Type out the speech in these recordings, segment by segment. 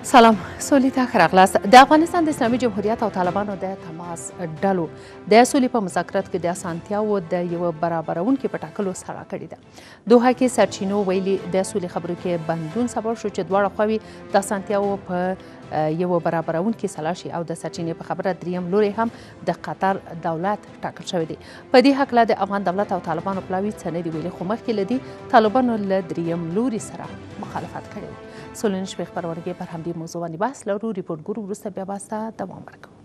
سلام سولې ته ښه راغلاست د افغانستان د اسلامي جمهوریت او طالبانو د تماس ډلو د سولې په مذاکرات کې د اسانتیاو د یو برابرونکي په ټاکلو سره کړې ده دوه کې سرچینو ویلي د سولې خبرو کې بندون سبب شو چې دواړه خواوې د اسانتیاو په یو برابرونکي سلا شي او د سرچینې په خبره دریم لوري هم د قطر دولت ټاکل شوی دی په دې حق له د افغان دولت او طالبانو پلاوی څه نه دی ویلي خو مخکې لدی طالبانو له دریم لوري سره مخالفت کړی سولن شپې خبرورګې پر همدې موضوع باندې بحث لرو ریپورت ګورو وروسته بیا بحث ته دوام ورکوو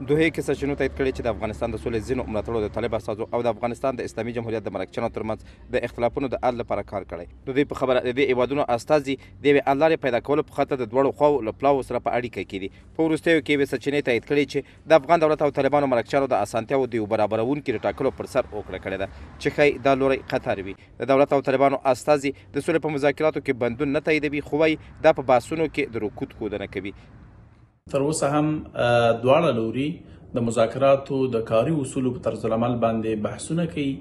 دوه کې سرچینو تایید کړې چې د افغانستان د سولې ځینو ملاتړو د طالب استازو او د افغانستان د اسلامي جمهوریت د مرکچیانو ترمنځ د اختلافونو د حل لپاره کار کړی د دوی په خبره د دې هیوادونو استازي د یوې حل لارې پیدا کولو په خاطر د دواړو خواو له پلاوو سره په اړیکه کې دي په وروستیو کې یوې سرچینې تایید کړې چې د افغان دولت او طالبانو مرکچیانو د اسانتیاو د یو برابروونکي د ټاکلو پر سر هوکړه کړې ده چې ښایي دا لوری قطر وي د دولت او طالبانو استازي د سولې په مذاکراتو کې بندون نه تاییدوي، خو وایي دا په بحثونو کې د رکود ښودنه کوي. تر اوسه هم دواړه لوري د مذاکراتو د کاري اصولو په طرزالعمل باندې بحثونه کوي،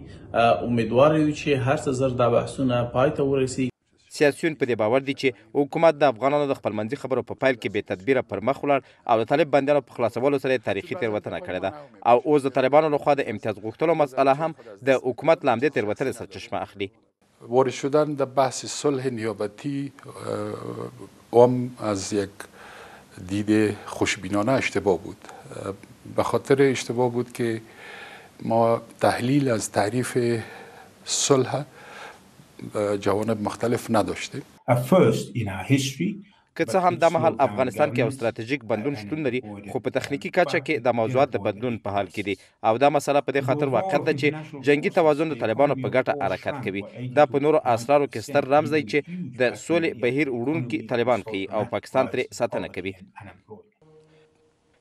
امیدوار یو چې هر څه زر دا بحثونه پای ته ورسیږي. سیاسیون په دې باور دي چې حکومت د افغانانو د خپلمنځي خبرو په پیل کې بې تدبیره پر مخ ولاړ او د طالب بندیانو په خلاصولو سره یې تاریخي تېروتنه کړې ده او اوس د طالبانو لخوا د امتیاز غوښتلو مسئله هم د حکومت له همدې تېروتنې سرچشمه اخلي. وارد شدن در بحث صلح نیابتی هم از یک دید خوشبینانه اشتباه بود به خاطر اشتباه بود که ما تحلیل از تعریف صلح جوانب مختلف نداشته. A first in our history. که څه هم دا مهال افغانستان کې یو ستراتیژیک بندون شتون لري، خو په تخنیکي کچه کې دا موضوعات د بدلون په حال کې دي او دا مسئله په دې خاطر واقعیت ده چې جنګي توازن د طالبانو په ګټه حرکت کوي. دا په نورو اسرارو کې ستر رمز دی چې د سولې بهیر وړونکي طالبان کوي او پاکستان ترې ساتنه کوي.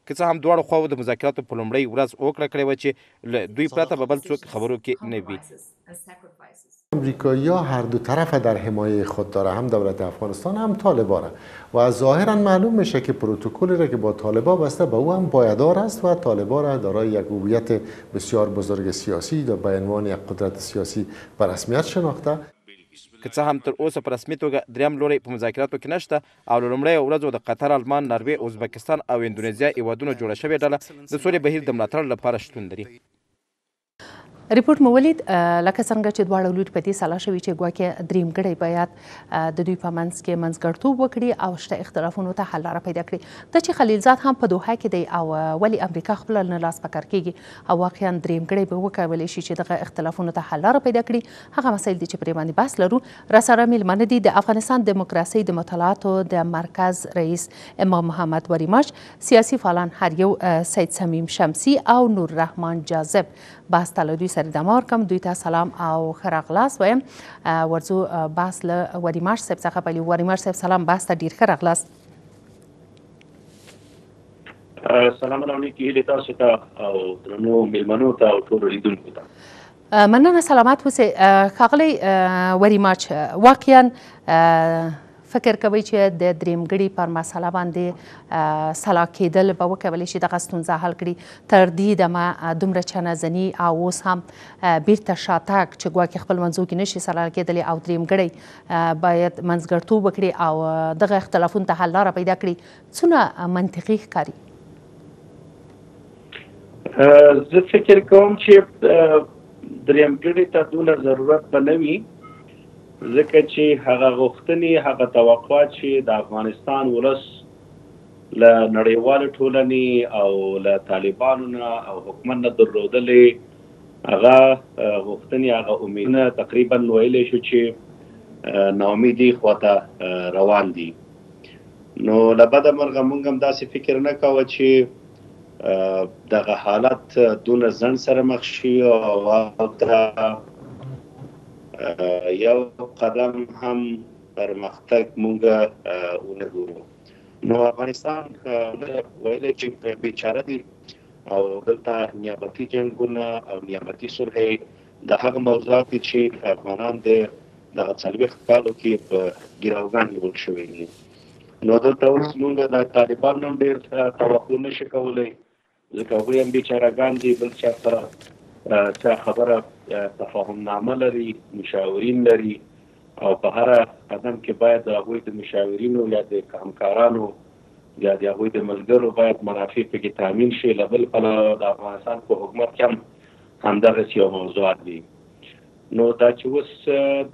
که څه هم دواړو خواوو د مذاکراتو په لومړۍ ورځ هوکړه کړې وه چې له دوی پرته به بل څوک خبرو کې نه وي. امریکاییها هر دو طرف در حمایه خود داره هم دولت افغانستان هم طالبا را و از ظاهرا معلوم میشه که پروتوکولی را که با طالبا بسته به او هم پایدار است و طالبا را دارای یک هویت بسیار بزرگ سیاسی دا به عنوان یک قدرت سیاسی به رسمیت شناخته که څه هم تر اوسه په رسمي توګه دریم لوری په مذاکراتو کې نشته او له لومړیو ورځو د قطر، آلمان، ناروې، ازبکستان او اندونیزیا هېوادونو جوړه شوې ډله د سولې بهیر د ملاتړ لپاره شتون لري. رپوټ مو ولید لکه څرنګه چې دواړه لوري په دې سلا شوي چې ګواکې دریمګړی باید د دوی په منځ کې منځګړتوب وکړي او شته اختلافونو ته حل لاره پیدا کړي ته چې خلیلزاد هم په دوحه کې دی او ولی امریکا خپل نه لاس په کار کیږي او واقعا دریمګړی به وکولی شي چې دغه اختلافونو ته حل لاره پیدا کړي هغه مسایل دي چې پرې باندې بحث لرو راسره میلمانه دي د افغانستان دیموکراسۍ د مطالعاتو د مرکز رئیس امام محمد وریماش، سیاسي فعالان هر یو سید صمیم شمسی او نور رحمان جاذب بحث ته له دوی سره ادامه ورکوم دوی ته سلام او ښه راغلاست وایم ورځو بحث له وریماش صاحب څخه پیلوي وریماش صاحب سلام بحث ته ډیر ښه راغلاست سلامونه او نیکی هیلې تاسو ته او درنو میلمنو ته او ټولو لیدونکو ته مننه سلامت اوسې ښاغلی وریماچ واقعا فکر کوي چې د دریمګړي پر مسله باندې سلا کېدل به وکولی شي دغه ستونزه حل کړي تر دې دمه دومره چنځني او اوس هم بیرته شاتګ چې ګواکې خپل منځو کې نشي سلا کېدلی او دریمګړی باید منځګړتوب وکړي او دغه اختلافونو ته حل لاره پیدا کړي څونه منطقي ښکاري زه فکر کوم چې درېیمګړي ته دونه ضرورت به نه وي ځکه چې هغه غوښتنې هغه توقعات چې د افغانستان ولس له نړیوالې ټولنې او له طالبانو نه او حکومت نه درلودلې هغه غوښتنې هغه امیدونه تقریبا ویلی شو چې ناامیدي خواته روان دي نو له بده مرغه موږ هم داسې فکر نه کاوه چې دغه حالت دونه ځنډ سره مخ شي او هلته یو قدم هم پرمختګ مونږ ونه ګورو نو افغانستان ویلی چې بیچاره دی او دلته نیابتي جنګونه او نیابتي صلحې د هغه موضوعات دي چې افغانان د دغه څلوېښت کالو کې په ګیراوګان نیول شوي دي نو دلته اوس مونږ د طالبان نوم ډیر توقع نشي کولای ځکه هغوی هم بیچارهګان دي بل چا سره څه خبره تفاهم نامه لري مشاورین لري او په هر قدم کې باید د هغوی د مشاورینو یا د همکارانو یا د هغوی د ملګرو باید منافع پکې تامین شي له بل پلوه د افغانستان په حکومت کې هم همدغسې یو موضوعات دي نو دا چې اوس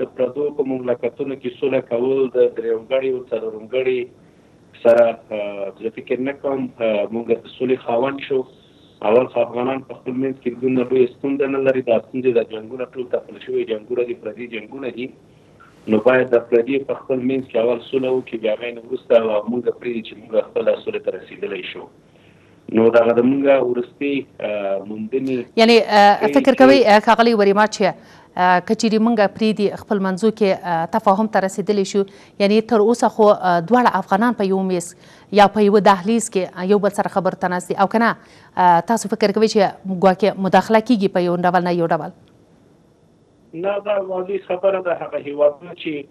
د پردو په مملکتونو کې سوله کول د درېيم ګړی او څلورم ګړی سره زه فکر نه کوم مونږ د سولې خاوند شو اول خو افغانان په خپل منځ کې دونه لوی ستونزه نه لري دا ستونزې د جنگونه ټول تپل شوی جنگونه دي پردي جنگونه دي نو باید د پردي په خپل منځ کې اول سوله وکړي بیا غین وروسته مونږ پرې چې مونږ خپل سولې ته رسیدلی شو نو دغه د مونږه ورستي موندنې یعنی فکر کوي ښاغلی وریما چې کچيري مونږه پری دی خپل منځو کې تفاهم ته رسیدلی شو یعنی تر اوسه خو دواړه افغانان په یو میز یا په یو دهلیز کې یو بل سره خبر تناس دي او کنه تاسو فکر کوي چې ګواکې مداخله کیږي په یو ډول نه یو ډول نه دا واضح خبره ده هغه هیوادونه چې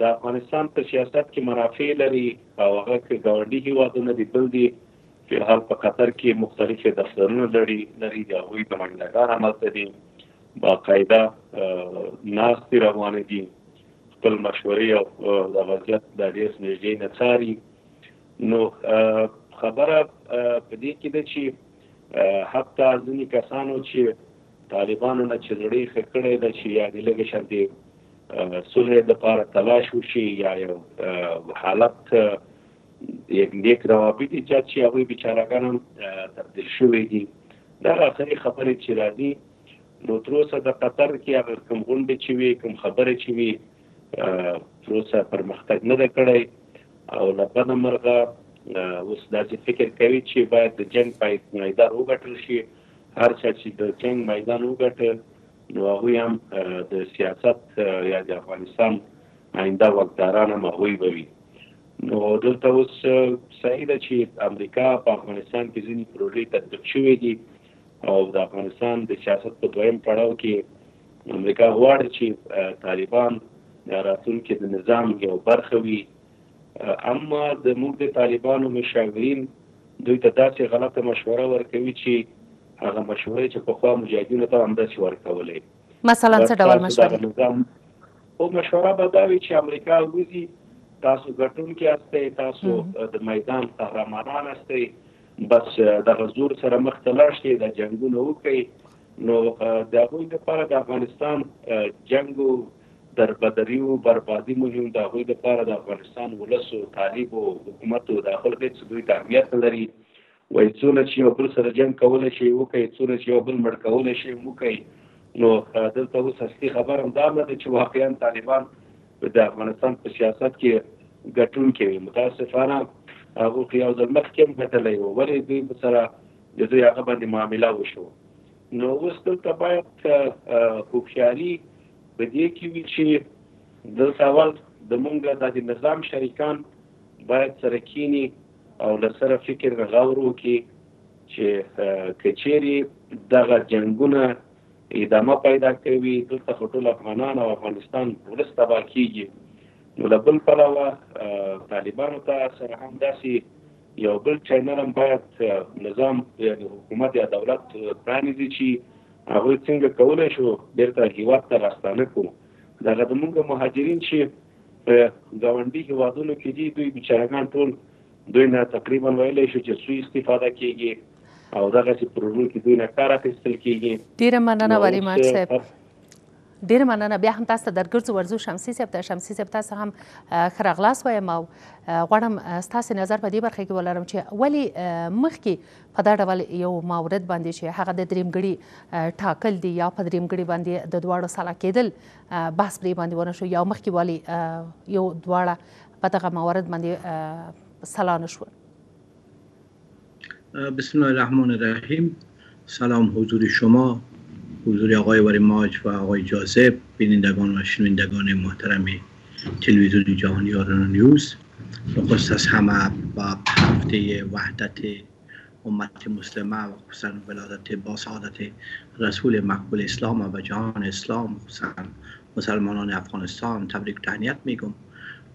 د افغانستان په سیاست کې منافع لري او هغه که ګاونډي هیوادونه دي بل دي فی الحال په قطر کې مختلفې دفترونه لري لري د هغوی نمایندګان هملته دي باقاعده ناستې روانې دي خپل مشورې او د وضعیت د ډېر نږدې نه څاري نو خبره په دې کې ده چې حتی ځینې کسانو چې طالبانو نه چې زړې خکړې ده چې یعنې لږ شانتي سولې لپاره تلاش وشي یا یو حالت یک نیک روابط ایجاد شي هغوی بیچارهګان هم تبدیل شوي دي دا اخري خبرې چې راځي نو تر اوسه د قطر کې هغه کوم غونډې چې وي کوم خبرې چې وي تر اوسه پرمختګ نه دی کړی او له بده مرغه اوس داسې فکر کوي چې باید د جنګ پای میدان وګټل شي هر چا چې د جنګ میدان وګټه نو هغوی هم د سیاست یا د افغانستان آینده واکداران هم هغوی به وي نو دلته اوس صحیح ده چې امریکا په افغانستان کې ځینې پروژې تطبیق شوې دي او د افغانستان د سیاست په دویم پړاو کې امریکا غواړي چې طالبان راتلونکي د نظام یو برخه وي اما د موږ د طالبانو مشاورین دوی ته داسې غلطه مشوره ورکوي چې هغه مشوره چې پخوا مجاهدینو ته همداسې ورکولې مثلا څه ډول مشوره او مشوره به دا وي چې امریکا وزي تاسو ګټونکي یاستئ تاسو د میدان قهرمانان یاستئ بس د غزور سره مخ ته لاړ شئ د جنگونو وکړئ نو د هغوی لپاره د افغانستان جنگ دربدري او بربادي مهم د هغوی لپاره د افغانستان ولس او طالب او حکومت او داخل هېڅ دوی ته اهمیت نه لري وایي څونه چې یو بل سره جنګ کولای شي وکړي څونه چې یو بل مړ کولای شي وکړي نو دلته اوس اصلي خبر هم دا نه ده چې واقعا طالبان د افغانستان په سیاست کې ګټونکي وي متاسفانه هغو که یو ځل مخکې هم ګټلی و ولې دوی سره د دوی هغه باندې معامله وشو نو اوس دلته باید هوښیاري په دې کې وي چې دلته اول د مونږ دا د نظام شریکان باید سره کینی او له سره فکر غور وکړي چې که چیرې دغه جنګونه ادامه پیدا کوي دلته خو ټول افغانان او افغانستان ولس تباه کیږي نو له بل پلوه طالبانو ته سره هم داسې یو بل چینل هم باید نظام یعنی حکومت یا دولت پرانیزي چې هغوی څنګه کولای شو بیرته هیواد ته راستانه کو دغه زمونږ مهاجرین چې په ګاونډي هیوادونو کې دي دوی بیچارهګان ټول دوی نه تقریبا ویلی شو چې سوی استفاده کیږي او دغه چې پروژو کې دوی نه کار اخیستل کیږي ډیره مننه ولی مات صاحب ډیر مننه بیا هم تاسو ته درګرځو ورځو شمسي صاحب ته شمسي صاحب تاسو هم ښه راغلاست وایم او غواړم ستاسو نظر په دې برخه کې ولرم چې ولی مخکې په دا ډول یو مورد باندې چې هغه د دریمګړي ټاکل دي یا په دریمګړي باندې د دواړو سلا کېدل بحث پرې باندې ونه شو یا مخکې ولی یو دواړه په دغه موارد باندې سلا نه شول بسم الله الرحمن الرحیم سلام حضور شما حضور آقای وری ماج و آقای جاذب بینندگان و شنوندگان محترم تلویزیون جهانی آرنا نیوز نخست از همه و هفته وحدت امت مسلمه و خصوصا ولادت با سعادت رسول مقبول اسلام و جهان اسلام خصوصا مسلمانان افغانستان تبریک و تهنیت میگم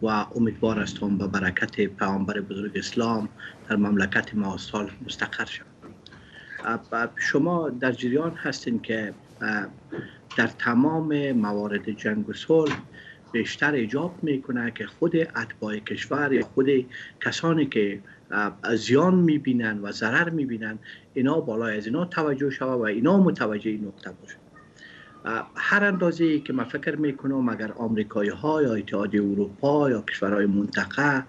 و امیدوار هستم به برکت پیامبر بزرگ اسلام در مملکت ما سال مستقر شد شما در جریان هستین که در تمام موارد جنگ و صلح بیشتر اجاب میکنه که خود اتباع کشور یا خود کسانی که زیان میبینن و ضرر میبینن اینا بالای از اینا توجه شود و اینا متوجه این نقطه باشه هر اندازه ای که من فکر میکنم اگر آمریکایی ها یا اتحادیه اروپا یا کشورهای منطقه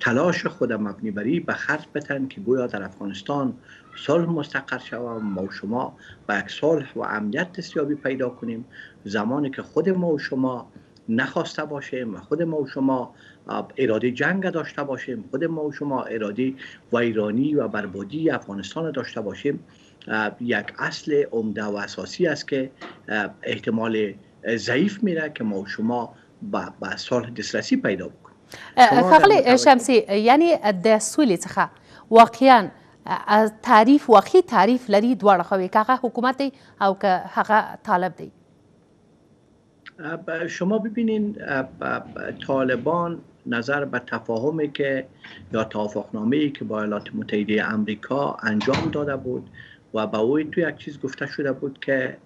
تلاش خود مبنی بری به خرج بتن که گویا در افغانستان صلح مستقر شود ما و شما به یک صلح و امنیت دستیابی پیدا کنیم زمانی که خود ما و شما نخواسته باشیم و خود ما و شما اراده جنگ داشته باشیم خود ما و شما اراده ویرانی و بربادی افغانستان داشته باشیم یک اصل عمده و اساسی است که احتمال ضعیف میره که ما و شما به صلح دسترسی پیدا بکنیم فقلی شمسی یعنی د سولی څخه واقعا تعریف واقعي تعریف لري دواړه خواوې که هغه حکومت دی او که هغه طالب دی شما ببینین طالبان نظر به تفاهمی که یا توافقنامه ای که با ایالات متحده امریکا انجام داده بود و به او توی یک چیز گفته شده بود که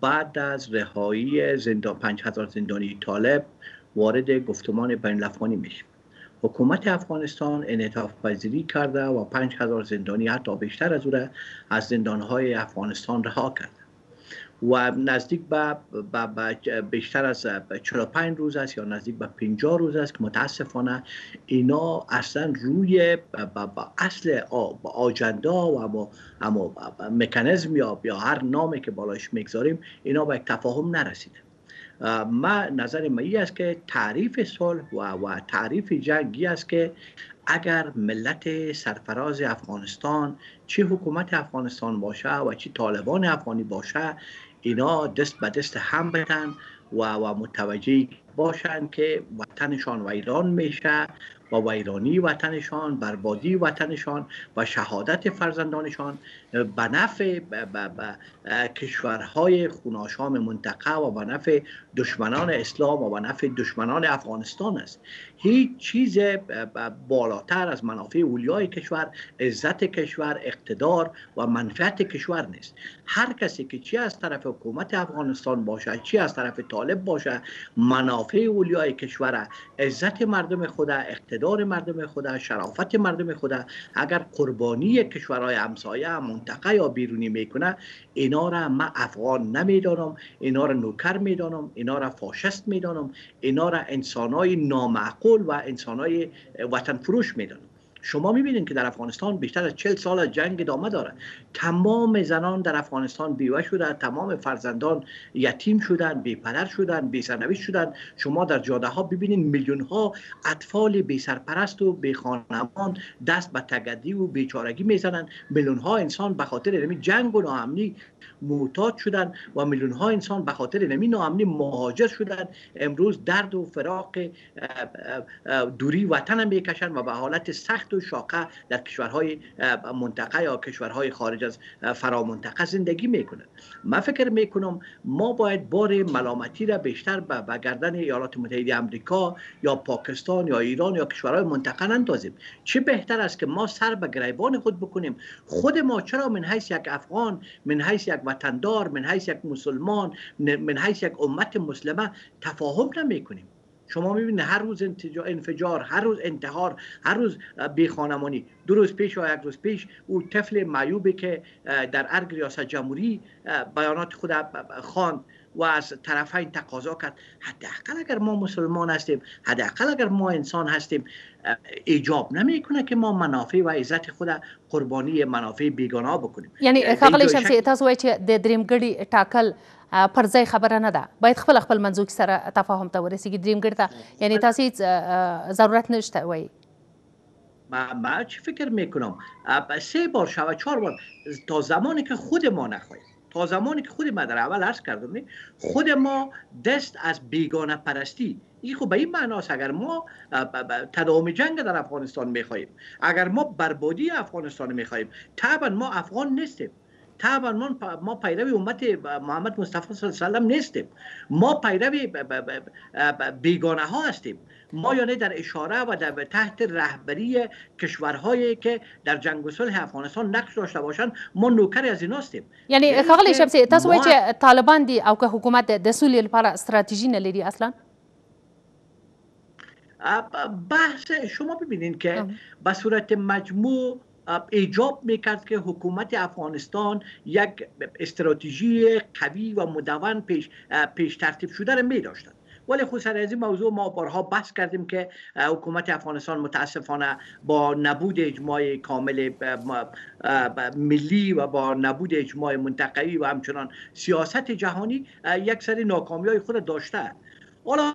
بعد از رهایی زندان 5000 زندانی طالب وارد گفتمان بین الافغانی میشه حکومت افغانستان انعطاف پذیری کرده و 5000 زندانی حتی بیشتر از او را از زندانهای افغانستان رها کرده و نزدیک به بیشتر از 45 روز است یا نزدیک به 50 روز است که متاسفانه اینا اصلا روی با اصل با آجندا و با اما مکانیزم یا یا هر نامی که بالاش میگذاریم اینا به یک تفاهم نرسیده ما نظر ما این است که تعریف صلح و, و تعریف جنگی است که اگر ملت سرفراز افغانستان چه حکومت افغانستان باشه و چه طالبان افغانی باشه اینا دست به دست هم بتن و, و متوجه باشند که وطنشان ایران میشه و ویرانی وطنشان بربادی وطنشان و شهادت فرزندانشان به نفع کشورهای خوناشام منطقه و به نفع دشمنان اسلام و به نفع دشمنان افغانستان است هیچ چیز بالاتر از منافع اولیای کشور عزت کشور اقتدار و منفعت کشور نیست هر کسی که چی از طرف حکومت افغانستان باشه چی از طرف طالب باشه منافع اولیای کشور عزت مردم خود اقتدار مردم خود شرافت مردم خود اگر قربانی کشورهای همسایه منطقه یا بیرونی میکنه اینا را ما افغان نمیدانم اینا را نوکر میدانم اینا را فاشست میدانم اینا را انسانای نامعقول و انسانای وطن فروش میدانم شما میبینید که در افغانستان بیشتر از چل سال جنگ ادامه دارد تمام زنان در افغانستان بیوه شدن تمام فرزندان یتیم شدن بی پدر شدن بی شدن شما در جاده ها ببینید میلیون ها اطفال بی و بیخانمان دست به تگدی و بیچارگی میزنند میلیون ها انسان به خاطر جنگ و ناامنی معتاد شدن و میلیون ها انسان به خاطر نمی ناامنی مهاجر شدن امروز درد و فراق دوری وطن هم میکشن و به حالت سخت و شاقه در کشورهای منطقه یا کشورهای خارج از فرامنطقه زندگی میکنند من فکر میکنم ما باید بار ملامتی را بیشتر به گردن ایالات متحده آمریکا یا پاکستان یا ایران یا کشورهای منطقه نندازیم چه بهتر است که ما سر به گریبان خود بکنیم خود ما چرا من حیث یک افغان من حیث یک وطندار من حیث یک مسلمان من حیث یک امت مسلمه تفاهم نمی کنیم شما میبینید هر روز انفجار هر روز انتحار هر روز بیخانمانی دو روز پیش یا یک روز پیش او طفل معیوبی که در ارگ ریاست جمهوری بیانات خود خواند و از طرفین تقاضا کرد حداقل اگر ما مسلمان هستیم حداقل اگر ما انسان هستیم ایجاب نمیکنه که ما منافع و عزت خود قربانی منافع بیگانه بکنیم یعنی ښاغلی شمسی تاسو وایي چې د دریمګړي ټاکل پر ځای خبره نه ده باید خپل خپل منځو کې سره تفاهم ته ورسیږي دریم ګړ ته یعنی تاسو هیڅ ضرورت نشته وای ما چی فکر میکنم سه بار شوه چهار بار تا زمانی که خود ما نخواهیم تا زمانی که خود ما در اول عرض کردم نه خود ما دست از بیگانه پرستی این خب به این معناست اگر ما تداوم جنگ در افغانستان میخواهیم اگر ما بربادی افغانستان میخواهیم طبعا ما افغان نیستیم طبعا من پا ما پیروی امت محمد مصطفی صلی الله علیه وسلم نیستیم ما پیروی بیگانه ها هستیم ما یعنی در اشاره و در تحت رهبری کشورهایی که در جنگ و صلح افغانستان نقش داشته باشند ما نوکر از اینا هستیم یعنی, یعنی خغلی شمسی تاسو وایي چې طالبان دي او که حکومت د سولې لپاره ستراتیژي نه لري اصلا بحث شما ببینید که به صورت مجموع ایجاب میکرد که حکومت افغانستان یک استراتژی قوی و مدون پیش, پیش ترتیب شده را می داشتند ولی خود سر از این موضوع ما بارها بحث کردیم که حکومت افغانستان متاسفانه با نبود اجماع کامل ملی و با نبود اجماع منطقه‌ای و همچنان سیاست جهانی یک سری ناکامی های خود داشته حالا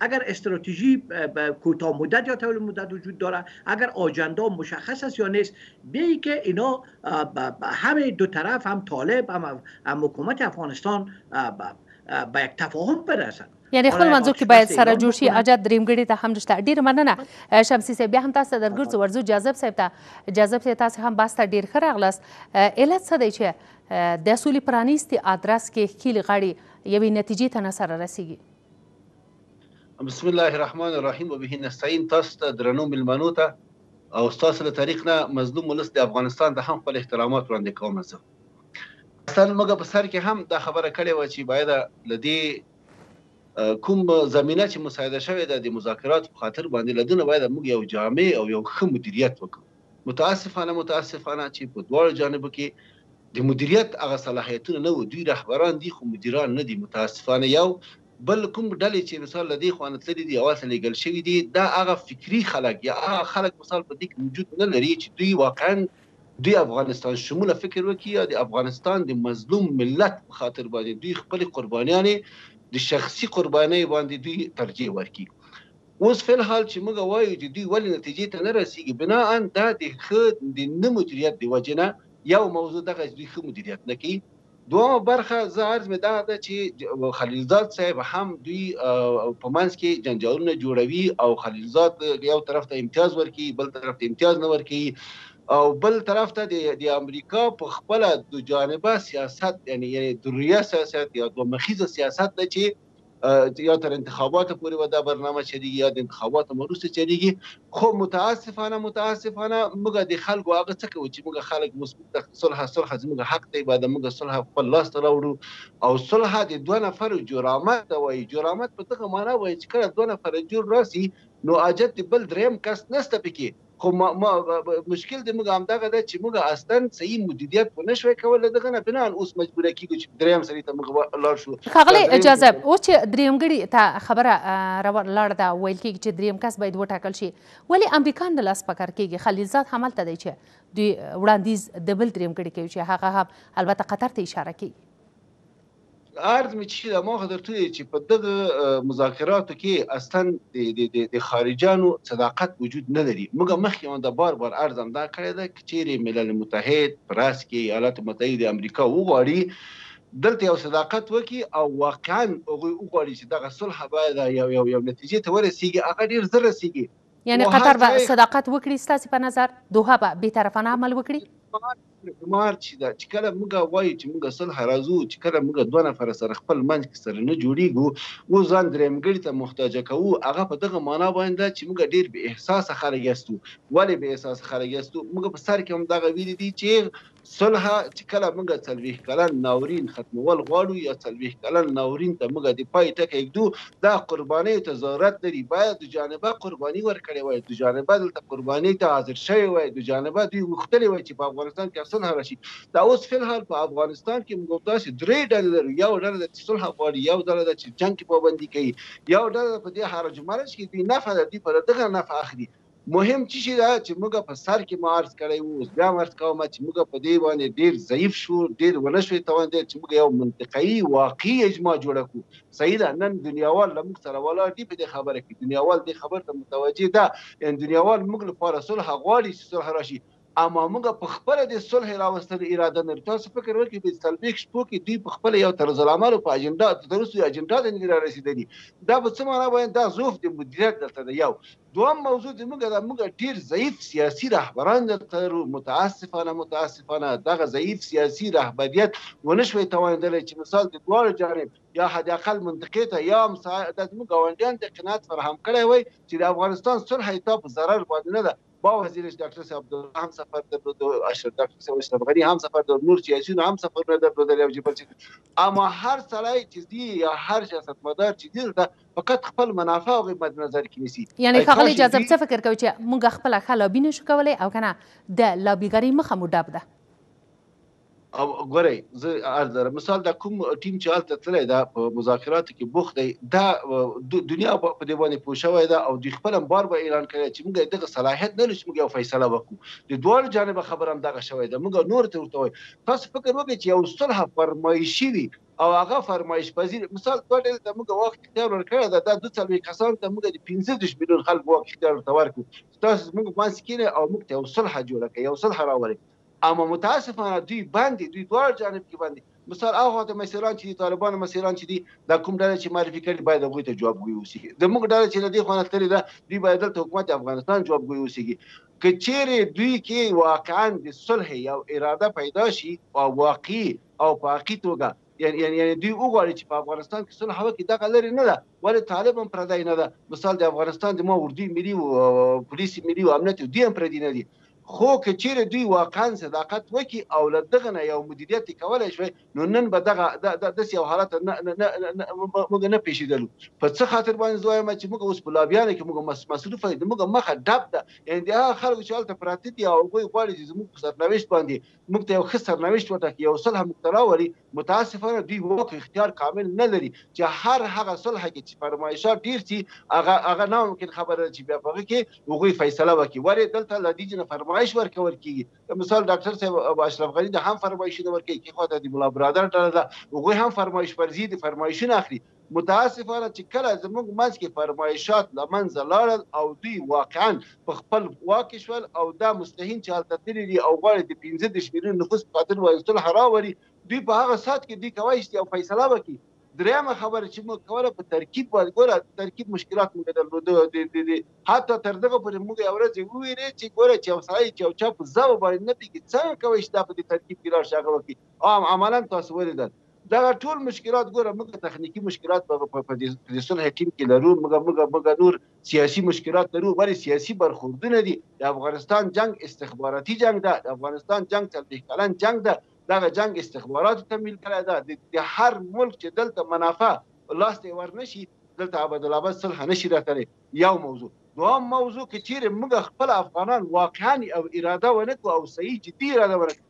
اگر استراتژی کوتاه مدت یا طول مدت وجود داره اگر آجندا مشخص است یا نیست بیایی که اینا همه دو طرف هم طالب هم, هم حکومت افغانستان به یک تفاهم برسند یعنی خپل منځو کې باید سره جوړ شي اجازه دریمګړي ته هم نشته ډیر مننه شمسي صاحب بیا هم تاسو ته درګرځو ورځو جذب صاحب ته جذب صاحب تاسو هم باسته ډیر ښه راغلاست علت څه دی چې د سولې پرانیستي ادرس کې ښکیل غړي یوې نتیجې ته نه سره رسیږي. بسم الله الرحمن الرحیم وبه نستعین تاسو ته درنو میلمنو ته او ستاسو له طریق نه مظلوم ولس د افغانستان ته هم خپل احترامات وړاندې کوم زه اصلا موږ په سر کې هم دا خبره کړې وه چې باید له دې کوم زمينه چې مساعده شوې ده د مذاکراتو په خاطر باندې له دونه باید موږ یو جامع او یو ښه مدیریت وکړو متاسفانه متاسفانه چی په دواړو جانبو کی د مدیریت هغه صلاحیتونه نه وو دوی رهبران دی خو مدیران نه دی متاسفانه یو بل کوم ډلی چی مثال له دی خوانه تللی دی اول ته لیږل شوی دی دا هغه فکری خلک یا هغه خلک مثال په دی کی وجود نه لری چی دوی واقعا دوی افغانستان شموله فکر وکړي یا د افغانستان د مظلوم ملت په خاطر باندی دوی خپلی قربانیانی د شخصی قربانی باندی دوی ترجیح ورکړي. اوس فی الحال چې موږ وایو چې دوی ولې نتیجې ته نه رسیږي بناءً دا د ښه د نه مدیریت د وجې نه یو موضوع دغه چې دوی ښه مدیریت نه کوي دومه برخه زه عرض مې دغه ده چې خلیلزاد صاحب هم دوی په منځ کې جنجالونه جوړوي او خلیلزاد یو طرف ته امتیاز ورکوي بل طرف ته امتیاز نه ورکوي او بل طرف ته د امریکا په خپل دو جانبه سیاست یعنی یعنی دریه سیاست یا دو مخیزه سیاست ده چې یا تر انتخاباتو پورې به دا برنامه چلیږي یا د انتخاباتو نه وروسته چلیږي خو متاسفانه متاسفانه موږ د خلکو هغه څه کوو چې موږ خلک اوس صلح صلح زموږ حق دی باید موږ صلح خپل لاس ته راوړو او صلح د دوه نفرو جرامت ته وایي جرامت په دغه معنا وایي چې کله دوه نفره جور راسي نو حاجت د بل دریم کس نسته پکې خو مشکل د موږ همدغه ده چې موږ اصلاً صحیح مدیریت ونه شوای کول له دغه نه بناً اوس مجبوره کیږو چې دریم سړي ته موږ لاړ شو. ښاغلی جاذب اوس چې دریمګړي ته خبره راولاړه ده ویل کیږي چې دریم کس باید وټاکل شي ولې امریکا نه لاس په کار کیږي خلیلزاد هملته دی چې دوی وړاندیز د بل دریمګړي کوي چې هغه هم البته قطر ته اشاره کیږي. عرض مې چې دا موخه درته ویل چې په دغه مذاکراتو کې اصلا د د د د خارجانو صداقت وجود نه لري موږ مخکې هم دا بار بار عرض هم دا کړی ده که چیرې ملل متحد پرس کې ایالات متحده امریکا وغواړي دلته یو صداقت وکي او واقعا هغوی وغواړي چې دغه صلح باید یو یو یو نتیجې ته ورسیږي هغه ډیر زر رسیږي یعنی قطر به صداقت وکړي ستاسو په نظر دوحه به بیطرفانه عمل وکړي ګمار چی ده چی کله موږ وایو چی موږ صلح راځو چی کله موږ دوه نفره سره خپل منځ کی سره نه جوړیږو او ځان دریمګړی ته محتاجه کوو هغه په دغه مانا باندی ده چی موږ ډیر بی احساسه خلک یاستو ولی بی احساسه خلک یاستو موږ په سر کی هم دغه ویلی دی چی صلح چی کله موږ څلویښت کلن ناورین ختمول غواړو یا څلویښت کلن ناورین ته موږ دی پای ټکی ږدو دا قربانیو ته ضرورت لري، باید دوجانبه قرباني ورکړې وای، دوجانبه دلته قرباني ته حاضر شوې وای، دوجانبه دوی غوښتلې وای چې په افغانستان کې صلح راشي، دا اوس فی الحال په افغانستان کې موږ داسې درې ډلې لرو، یو ډله ده چې صلح غواړي، یو ډله ده چې جنګ کې پابندي کوي، یو ډله ده په دې هرج مرج کې دوی نفع ده، دوی پر دغه نفع اخلي، مهم چیشی ده چی موږ په سر کی ما عرض کړی وو اوس بیا هم عرض کوم چی موږ په دی باندی ډیر ضعیف شو ډیر ونه شو توانیدای چی موږ یو منطقی واقعی اجماع جوړه کړو صحیح ده نن دنیاوال له موږ سره ولاړ دی په دی خبره کی دنیاوال دی خبر ته متوجه ده یعنی دنیاوال موږ لپاره صلح غواړی چی صلح راشی اما موږ په خپله د صلحې راوستلو اراده لرو، تاسو فکر وکړئ په څلوېښت شپو کې دوی په خپله یو طرزالعمل او په اجنډا د تر اوسه یو اجنډا ته نه دي رارسېدلي، دا به څه مانا وایي، دا ضعف د مدیریت دلته دی یو، دوهم موضوع زموږ ده، موږ ډېر ضعیف سیاسي رهبران دلته لرو، متاسفانه متاسفانه دغه ضعیف سیاسي رهبریت ونه شوای توانېدلای چې مثال د دواړو جانب یا حداقل منطقې ته یا همسایه دا زموږ ګاونډیان ته قناعت فراهم کړی وای چې د افغانستان صلحه یې تا په ضرر باندې نه ده با وزیرش ډاکټر صاحب عبدالله هم سفر درلود اشرف ډاکټر صاحب اشرف غنی هم سفر درلود نور سیاسیون هم سفر نه درلود او جبل چې اما هر سړی چې دی یا هر سیاست مدار چې دی دا فقط خپل منافع او مد نظر کې نیسی یعنی فقلی جذب څه فکر کوي چې موږ خپل خلا بینه شو کولای او کنه د لابیګری مخه مو ډب ده او ګورئ زه عرض لرم مثال دا کوم ټیم چې هلته تللی دا په مذاکراتو کې بوخت دی دا دنیا په دې باندې پوه شوی ده او دوی خپل هم بار بار اعلان کړی چې موږ دغه صلاحیت نه لرو چې موږ یو فیصله وکړو د دواړو جانبه خبره هم دغه شوې ده موږ نور ته ورته وایو تاسو فکر وکړئ چې یو صلح فرمایشي وي او هغه فرمایش پذیر مثال دوه ډلې ته موږ واک اختیار ورکړی ده دا دوه څلوېښت کسانو ته موږ د پنځه دېرش میلیون خلکو واک اختیار ورته ورکړو چې تاسو زموږ په منځ کې کښېنئ او موږ ته یو صلح جوړه کړئ یو صلح راولئ اما متاسفانه دوی بند دي دوی دواړه جانب کې بند دي مثال هغه خواته مسیران چې دي طالبانو مسیران چې دي دا کوم ډله چې معرفي کړي باید هغوی ته جوابګوی اوسي زموږ ډله چې له دې خوانه تللې ده دوی باید دلته حکومت افغانستان جوابګوی اوسیږي که چیرې دوی کې واقعا د صلح یو اراده پیدا شي او واقعي او په حقیقي توګه یعنی یعنی یعنی دوی وغواړي چې په افغانستان کې سول هغه کې دغه لري نه ده ولی طالب هم پردای نه ده مثال د افغانستان د ما اردوی ملي او پولیس ملي او امنیت دوی هم پردي نه دي خو که چیرې دوی واقعا صداقت وکي او له دغه نه یو مدیریت کولای شوی نو نن به دغه داسې یو حالت نه نه نه موږ نه پیښیدلو په څه خاطر باندې زه وایم چې موږ اوس په لابیانو کې موږ مصروف یو موږ مخه ډب ده یعنی د هغه خلکو چې هلته پراته دي او هغوی غواړي چې زموږ په سرنوشت باندې موږ ته یو ښه سرنوشت وټاکي یو صلح موږ ته راولي متاسفانه دوی واک او اختیار کامل نه لري چې هر هغه صلح کې چې فرمایشات ډیر سي هغه هغه ناممکن خبره ده چې بیا په هغه کې هغوی فیصله وکړي ولې دلته له دې ځینې فرمایش ورکول کیږي د مثال ډاکټر صاحب اشرف غني د هم فرمایشونه ورکوي کې خواته د ملا برادر ډله ده هغوی هم فرمایش پر ضد فرمایشونه اخلي متاسفانه چې کله زموږ منځ کې فرمایشات له منځه لاړل او دوی واقعاً په خپل واک کې شول او دا مصلحین چې هلته تللي دي او غواړي د پنځه دېرش میلیون نفوس په خاطر وایي صلح راولي، دوی په هغه ساعت کې دوی کولای شي یو فیصله وکړي. دریمه خبره چې موږ کوله په ترکیب باندې ګوره د ترکیب مشکلات موږ درلوده د د د حتی تر دغه پورې موږ یو ورځ وویلې چې ګوره چې یو سړی چې یو چا په ژبه باندې نه پوهېږي څنګه کولی شي دا په دې ترکیب کې لاړ شي هغه وکړي او عملاً تاسو ولیدل دغه ټول مشکلات ګوره موږ تخنیکي مشکلات په په په دې په دې صلح ټیم کې لرو موږ موږ موږ نور سیاسي مشکلات لرو ولې سیاسي برخوردونه دي د افغانستان جنگ استخباراتي جنگ ده د افغانستان جنگ څلوېښت کلن جنگ ده دغه جنگ استخباراتو تمویل کړی ده د د هر ملک چې دلته منافع لاس ته یې ورنشي دلته ابدالابد صلح نشي راتلی یو موضوع دوهم موضوع که چیرې موږ خپل افغانان واقعا او اراده ونه کړو او صحیح جدي اراده ونه کړو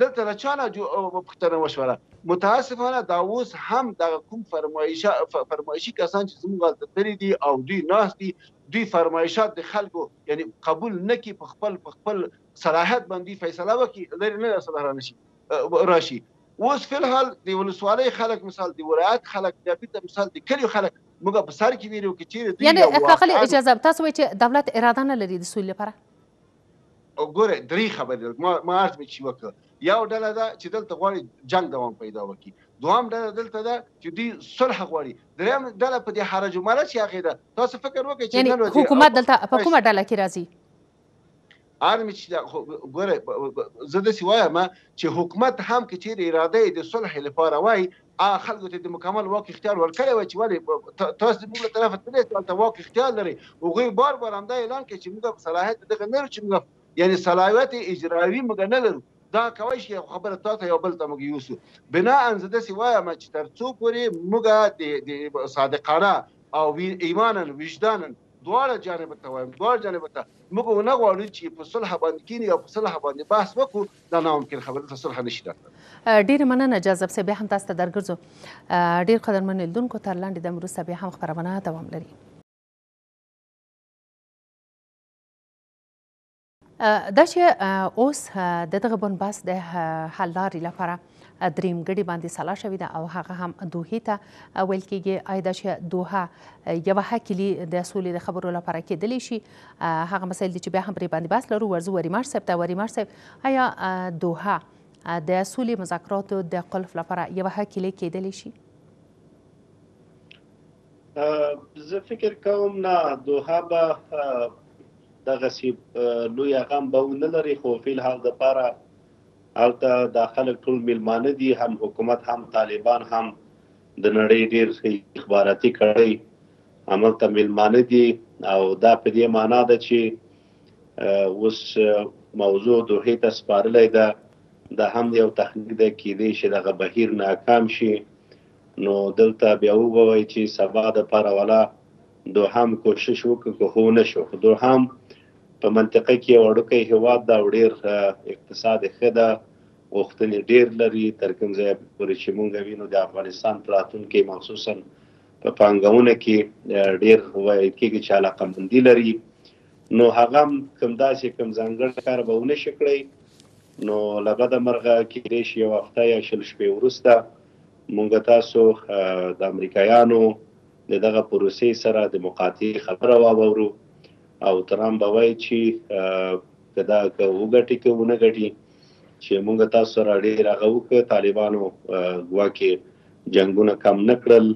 دلته له چا نه پوښتنه وشوله؟ متاسفانه دا اوس هم دغه کوم فرمایشي کسان چې زموږ هلته تللي دي او دوی ناست دي، دوی فرمایشات د خلکو یعنې قبول نه کړي، په خپل په خپل صلاحیت باندې دوی فیصله وکړي، لرې نه درسره رانشي راشي. اوس فی الحال د ولسوالۍ خلک مثال، د ولایت خلک، بیا بېرته مثال د کلیو خلک موږ په سر کې ویرو که چیرې دوی یعنې ښاغلی اعجاز صاحب تاسو وایئ چې دولت اراده نه لري د سولې لپاره؟ ګوره درې خبرې ما ما عرض به چی وکړ یو ډله ده چې دلته غواړي جنگ دوام پیدا وکړي دوام ډله دلته ده چې دوی صلح غواړي دریم ډله په دې حرج و مرج کې هغه ده تاسو فکر وکړئ چې یعنی حکومت دلته په کومه ډله کې راځي ارمي چې ګوره زه داسې وایم چې حکومت هم که چیرې اراده یې د صلح لپاره وای هغه خلکو ته د مکمل واک اختیار ورکړی وای چې ولې تاسو زموږ له طرفه تللی چې هلته واک اختیار لري هغوی بار بار همدا اعلان کوي چې موږ صلاحیت د دغه نه لرو چې موږ یعنې صلاحیت اجراوي موږ نه لرو دا کوای شي یو خبره تا ته یو بل ته موږ یوسو بناء زه داسې وایم چې تر څو پورې موږ د صادقانه او ایمانا وجدانا دواړه جانب ته وایم دواړه جانب ته موږ ونه غواړو چې په صلح باندې کینی او په صلح باندې بحث وکړو دا ناممکن خبره ته صلح نشي راتللی. ډیره مننه جذب صاحب بیا هم تاسو ته درګرځو ډیر قدرمن لیدونکو تر لاندې دم وروسته بیا هم خبرونه دوام لري دا چې اوس د دغه بنبست د حل لارې لپاره دریم ګړي باندې سلا شوې ده او هغه هم دوحې ته ویل کېږي آیا دا چې دوحه یوه ښه کلي د سولې د خبرو لپاره کېدلی شي هغه مسایل دي چې بیا هم پرې باندې بحث لرو ورځو وریمار صاحب ته وریمار صاحب آیا دوحه د سولې مذاکراتو د قلف لپاره یوه ښه کلي کېدلی شي زه فکر کوم نه دوحه به دغسې لوی غم به ونه لري خو فی الحال دپاره هلته دا خلک ټول میلمانه دي هم حکومت هم طالبان هم د نړۍ ډیر اخباراتي کړۍ هملته میلمانه دي او دا په دې معنا ده چې اوس موضوع دوحې ته سپارلی ده دا هم یو تخنیک دی کیدای شي دغه بهیر ناکام شي نو دلته بیا وګوئ چې سبا د پاره ولا دوهم کوشش وکړو که هو نشو خو دوهم په منطقه کې یو اړوکی هېواد ده او ډېر اقتصاد یې ښه ده، غوښتنې ډېر لري، تر کوم ځایه پورې چې موږ وینو د افغانستان په راتلونکې مخصوصاً په پانګونه کې ډېر ویل کېږي چې علاقه مندي لري، نو هغه هم کوم داسې کوم ځانګړی کار به ونه شي کړی، نو له بده مرغه کېدای شي یوه هفته یا شل شپې وروسته موږ تاسو د امریکایانو د دغه پروسې سره د مقاطعې خبره واورو او ترام به وایي چې که دا که وګټي که ونه ګټي چې موږ تاسو سره ډېر هغه وکړ طالبانو ګواکې جنگونه کم نه کړل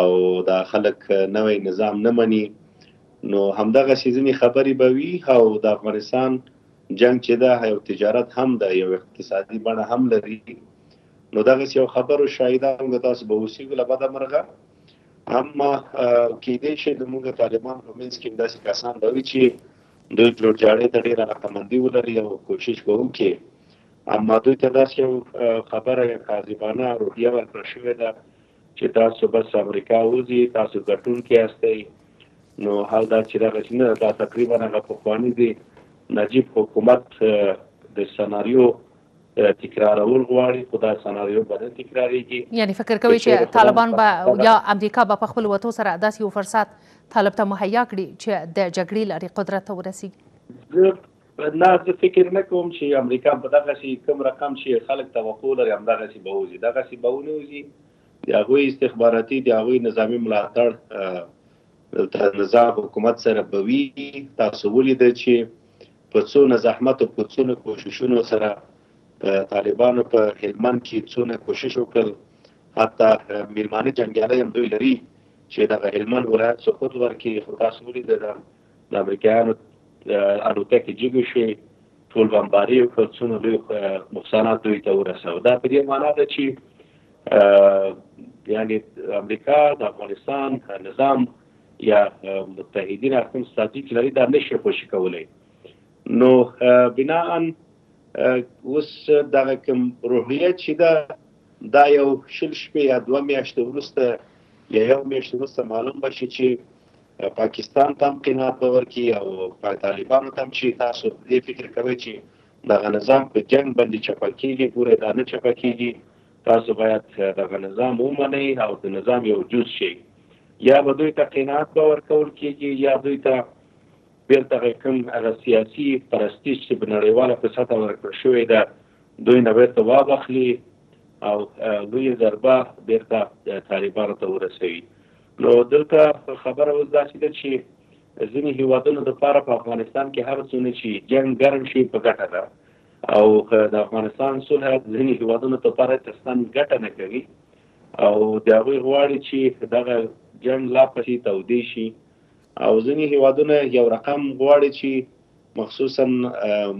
او دا خلک نوی نظام نه مني نو همدغه سیزنی خبرې به وي او د افغانستان جنگ چې دا یو تجارت هم ده یو اقتصادي بڼه هم لري نو دغه یو خبرو شاهدان موږ تاسو به اوسېږو له بده مرغه اما کېدای شي زموږ طالبان په منځ کې هم داسې کسان به وي چې دوی جوړجاړۍ ته ډېره علاقمندي ولري او کوشش به وکړي اما دوی ته داسې یو خبره یا کاذبانه روحیه ورکړل شوې ده چې تاسو بس امریکا وځي تاسو ګټونکي یاستئ نو حال دا چې دغه چې نه دا تقریبا هغه پخواني دي نجیب حکومت د سناریو تکرارول غواړي خو دا سناریو به نه تکراریږي. یعنی فکر کوی چه طالبان به یا امریکا به په خپلو وتو سره داسی یو فرصت طالب ته مهیا کړي چه د جګړی لاری قدرت ته ورسیږي؟ زه نه زه فکر نه کوم چه امریکا به دغسی کوم رقم چه خلک توقع لری همدغسی به وزی دغسی به ونه وزی د هغوی استخباراتی د هغوی نظامی ملاتړ د نظام حکومت سره به وی تاسو ولیده چه په څونه زحمت او په څونه کوششونو سره طالبانو په هلمند کې څونه کوشش وکړ حتی میلمانه جنګیالي هم دوی لري چې دغه هلمند ولایت سقوط ورکړي خو تاسو ولیده د د امریکایانو الوتکې جګې شوې ټول بمباري وکړل څومره لوی نقصانات دوی ته ورسول دا په دې معنا ده چې یعنی امریکا د افغانستان نظام یا متحدین کوم ستراتیژیک لري دا نشي خوشي کولای نو بناء اوس دغه کوم روحیه چې دا دا یو شل شپې یا دوه میاشتې وروسته یا یو میاشت وروسته معلوم بشي چې پاکستان ته هم قناعت به ورکړي او طالبانو ته هم چې تاسو دې فکر کوئ چې دغه نظام په جنګ باندې چپه کېږي پورې دا نه چپه کېږي تاسو باید دغه نظام ومنئ او د نظام یو جز شئ یا به دوی ته قناعت به ورکول کېږي یا دوی ته بیرته هغه کوم هغه سیاسي پرستیژ چې په نړیواله په سطحه ورکړل شوې ده دوی نه بیرته وابخلي او لوی ضربه بیرته طالبانو ته ورسوي نو دلته خبره اوس داسې ده چې ځینې هیوادونو لپاره په افغانستان کې هر څونه چې جنگ ګرم شي په ګټه ده او که د افغانستان صلح ځینې هیوادونو ته پر تستان ګټه نه کوي او د هغوی غواړي چې دغه جنگ لا پسې تودې شي او ځینې هیوادونه یو رقم غواړي چې مخصوصا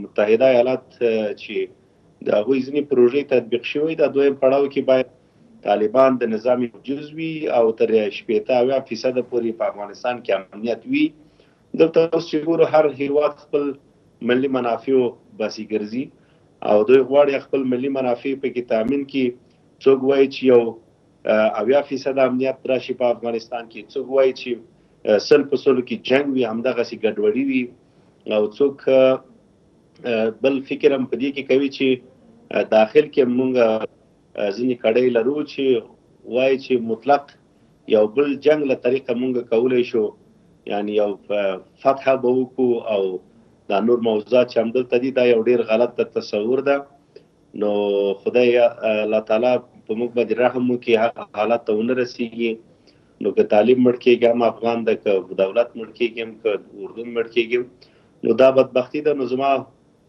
متحده ایالات چې د هغوی ځینې پروژې تطبیق شوې دا دویم پړاو کې باید طالبان د نظام جز وي او تر شپېته اویا فیصده پورې په افغانستان کې امنیت وي دلته اوس چې ګورو هر هیواد خپل ملي منافعو باسي ګرځي او دوی غواړي خپل ملي منافع په کې تامین کړي څوک وایي چې یو اویا فیصد امنیت راشي په افغانستان کې څوک وایي چې سل په سلو کې جنگ وي همدغسې ګډوډي وي او څوک بل فکر هم په دې کې کوي چې داخل کې مونږ ځینې کړۍ لرو چې وایي چې مطلق یو بل جنګ له طریقه مونږ کولای شو یعنی یو فتح به وکړو او دا نور موضوعات چې همدلته دي دا یو ډیر غلط تصور ده نو خدای الله تعالی په موږ باندې رحم وکړي هغه حالت ته ونه رسیږي نو که طالب مړ کېږي هم افغان ده که دولت مړ کېږي هم که اردو مړ کېږي نو دا بدبختي ده نو زما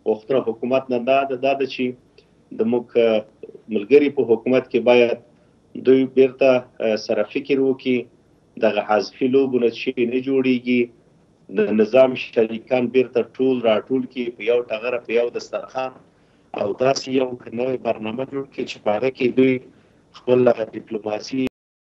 غوښتنه حکومت نه دا ده دا ده چې د موږ ملګري په حکومت کې باید دوی بیرته سره فکر وکړي دغه حذفي لوبو نه چې نه جوړیږي د نظام شریکان بیرته ټول راټول کی په یو ټغره په یو دسترخوان او داسې یو نوې برنامه جوړ کړي چې په هغه کې دوی خپل هغه ډیپلوماسي